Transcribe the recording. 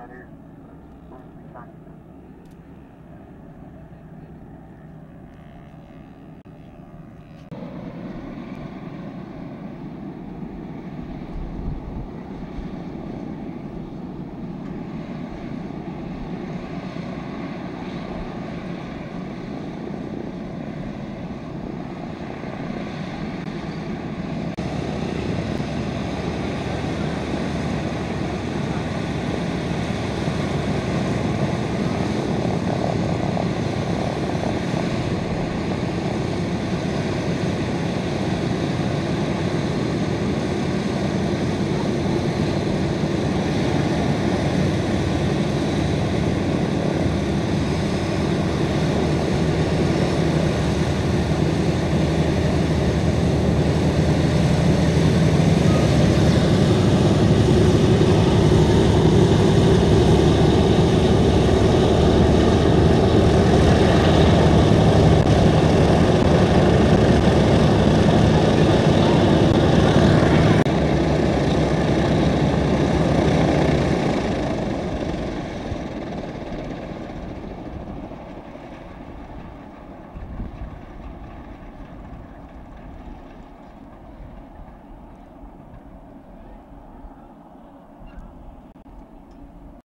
better, uh, one we about.